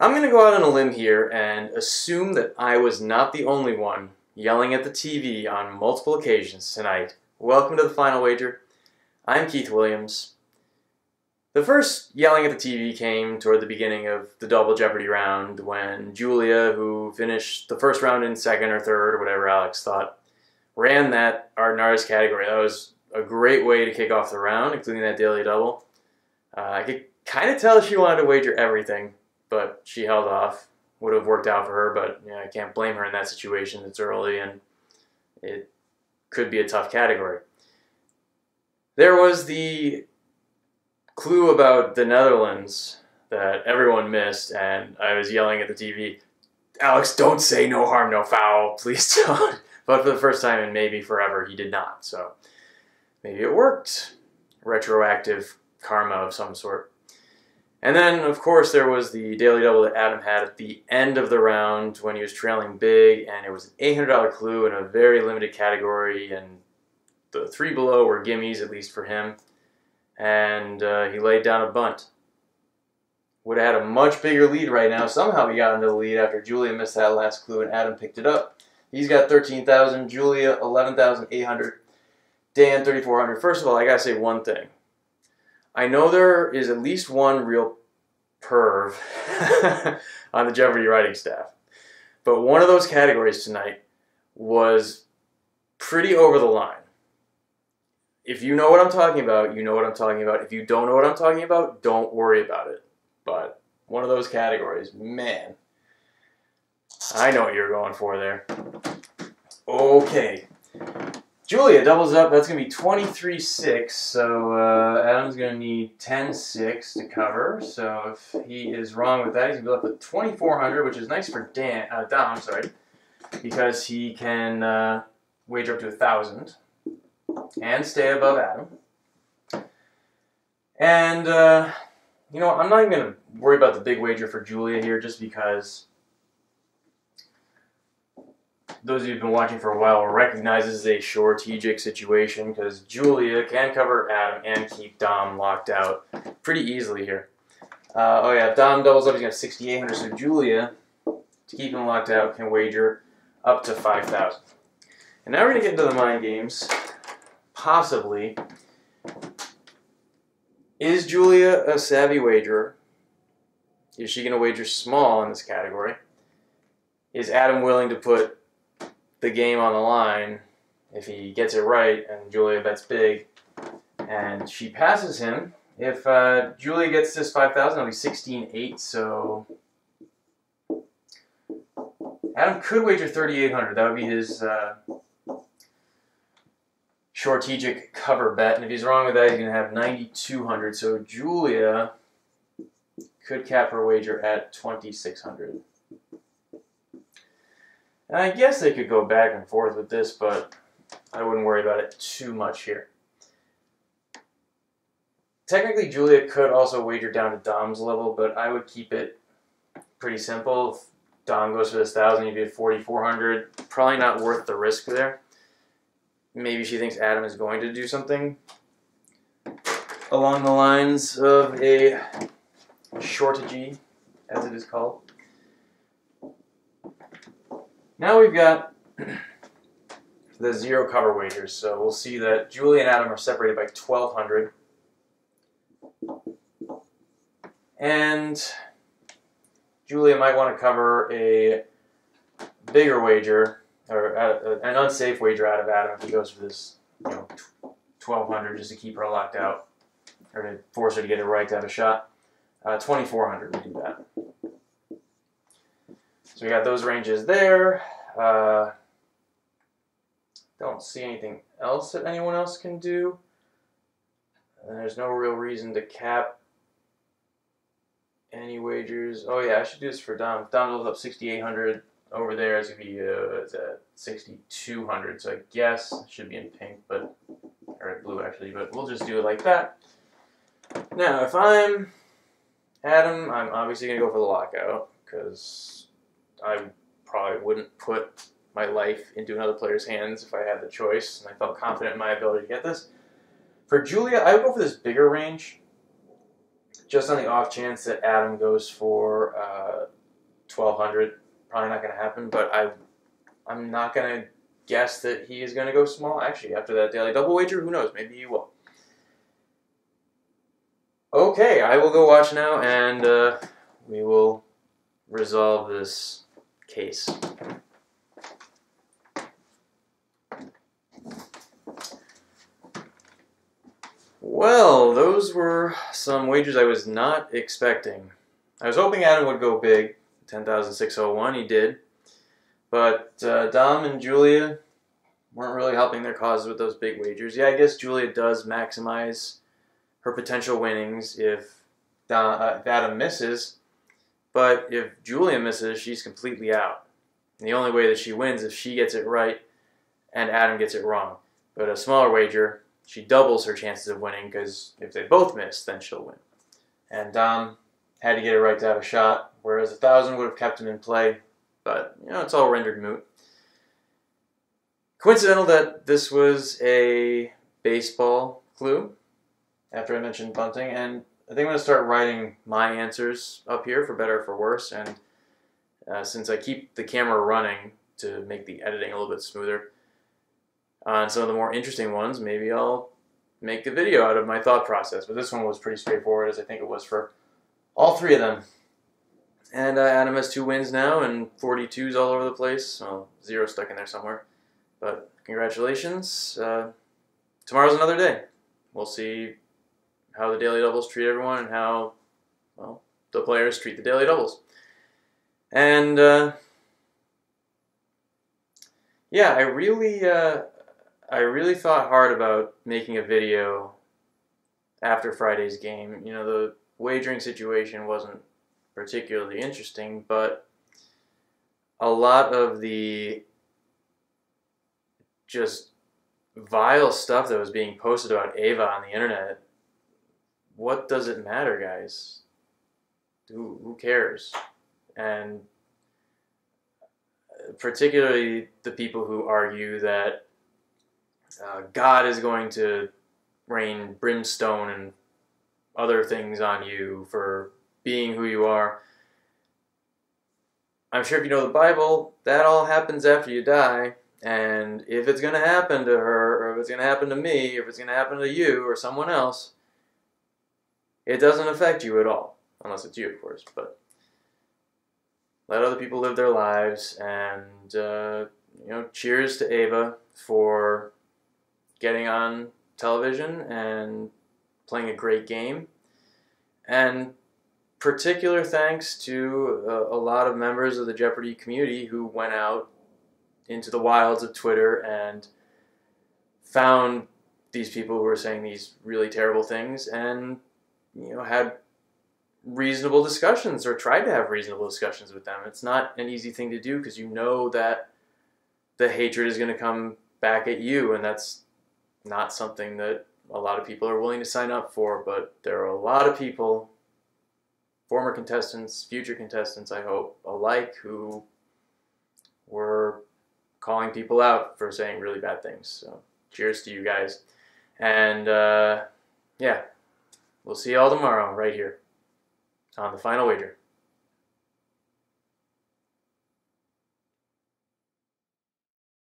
I'm going to go out on a limb here and assume that I was not the only one yelling at the TV on multiple occasions tonight. Welcome to the final wager. I'm Keith Williams. The first yelling at the TV came toward the beginning of the double jeopardy round when Julia, who finished the first round in second or third or whatever Alex thought, ran that art and artist category. That was a great way to kick off the round, including that daily double. Uh, I could kind of tell she wanted to wager everything, but she held off. Would have worked out for her, but you know, I can't blame her in that situation. It's early and it could be a tough category. There was the clue about the Netherlands that everyone missed, and I was yelling at the TV, Alex, don't say no harm, no foul, please don't. But for the first time and maybe forever, he did not. So maybe it worked. Retroactive karma of some sort. And then, of course, there was the daily double that Adam had at the end of the round when he was trailing big, and it was an $800 clue in a very limited category, and the three below were gimmies, at least for him. And uh, he laid down a bunt. Would have had a much bigger lead right now. Somehow he got into the lead after Julia missed that last clue, and Adam picked it up. He's got 13,000, Julia 11,800, Dan 3,400. First of all, I gotta say one thing. I know there is at least one real perv on the Jeopardy writing staff, but one of those categories tonight was pretty over the line. If you know what I'm talking about, you know what I'm talking about. If you don't know what I'm talking about, don't worry about it. But one of those categories, man, I know what you're going for there. Okay. Julia doubles up. That's going to be 23-6. So uh, Adam's going to need 10-6 to cover. So if he is wrong with that, he's going to be left with 2,400, which is nice for Dan, uh, Dom, sorry, because he can uh, wager up to 1,000 and stay above Adam. And, uh, you know, I'm not even going to worry about the big wager for Julia here just because those of you who've been watching for a while will recognize this is a strategic situation because Julia can cover Adam and keep Dom locked out pretty easily here. Uh, oh yeah, Dom doubles up, he's got 6,800, so Julia, to keep him locked out, can wager up to 5,000. And now we're going to get into the mind games. Possibly. Is Julia a savvy wagerer? Is she going to wager small in this category? Is Adam willing to put the game on the line if he gets it right and Julia bets big and she passes him. If uh, Julia gets this 5,000, it'll be 16-8, so Adam could wager 3,800. That would be his uh, strategic cover bet. And if he's wrong with that, he's going to have 9,200. So Julia could cap her wager at 2,600. And I guess they could go back and forth with this, but I wouldn't worry about it too much here. Technically, Julia could also wager down to Dom's level, but I would keep it pretty simple. If Dom goes for this 1,000, you'd be at 4,400. Probably not worth the risk there. Maybe she thinks Adam is going to do something along the lines of a shortage, as it is called. Now we've got the zero cover wagers. So we'll see that Julie and Adam are separated by 1,200. And Julia might want to cover a bigger wager, or an unsafe wager out of Adam if he goes for this, you know, 1,200 just to keep her locked out, or to force her to get it right to have a shot. Uh, 2,400 would do that. So we got those ranges there. Uh, don't see anything else that anyone else can do. And there's no real reason to cap any wagers. Oh yeah, I should do this for Dom. Dom goes up 6,800 over there. It's gonna be uh, it's at 6,200. So I guess it should be in pink, but or blue actually. But we'll just do it like that. Now, if I'm Adam, I'm obviously gonna go for the lockout because I probably wouldn't put my life into another player's hands if I had the choice and I felt confident in my ability to get this. For Julia, I would go for this bigger range. just on the off chance that Adam goes for uh, 1200, probably not going to happen, but I, I'm not going to guess that he is going to go small. Actually, after that daily double wager, who knows? Maybe he will. Okay, I will go watch now, and uh, we will resolve this case. Well, those were some wagers I was not expecting. I was hoping Adam would go big, 10,601, he did. But uh, Dom and Julia weren't really helping their cause with those big wagers. Yeah, I guess Julia does maximize her potential winnings if, Dom, uh, if Adam misses, but if Julia misses, she's completely out. And the only way that she wins is if she gets it right and Adam gets it wrong. But a smaller wager, she doubles her chances of winning because if they both miss, then she'll win. And Dom had to get it right to have a shot, whereas a thousand would have kept him in play. But you know, it's all rendered moot. Coincidental that this was a baseball clue after I mentioned bunting, and I think I'm going to start writing my answers up here for better or for worse. And uh, since I keep the camera running to make the editing a little bit smoother, on some of the more interesting ones, maybe I'll make a video out of my thought process. But this one was pretty straightforward, as I think it was for all three of them. And uh, Adam has two wins now and 42s all over the place. Well, zero stuck in there somewhere. But congratulations. Uh, tomorrow's another day. We'll see how the daily doubles treat everyone and how, well, the players treat the daily doubles. And, uh, yeah, I really, uh, I really thought hard about making a video after Friday's game. You know, the wagering situation wasn't particularly interesting, but a lot of the just vile stuff that was being posted about Ava on the internet, what does it matter, guys? Who, who cares? And particularly the people who argue that uh, God is going to rain brimstone and other things on you for being who you are. I'm sure if you know the Bible, that all happens after you die. And if it's going to happen to her, or if it's going to happen to me, or if it's going to happen to you or someone else, it doesn't affect you at all. Unless it's you, of course. But let other people live their lives. And, uh, you know, cheers to Ava for getting on television and playing a great game. And particular thanks to uh, a lot of members of the Jeopardy community who went out into the wilds of Twitter and found these people who were saying these really terrible things and you know had reasonable discussions or tried to have reasonable discussions with them. It's not an easy thing to do because you know that the hatred is going to come back at you and that's not something that a lot of people are willing to sign up for, but there are a lot of people, former contestants, future contestants, I hope, alike, who were calling people out for saying really bad things. So, cheers to you guys. And uh, yeah, we'll see you all tomorrow right here on the final wager.